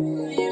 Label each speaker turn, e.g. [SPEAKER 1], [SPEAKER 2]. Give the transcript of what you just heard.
[SPEAKER 1] you.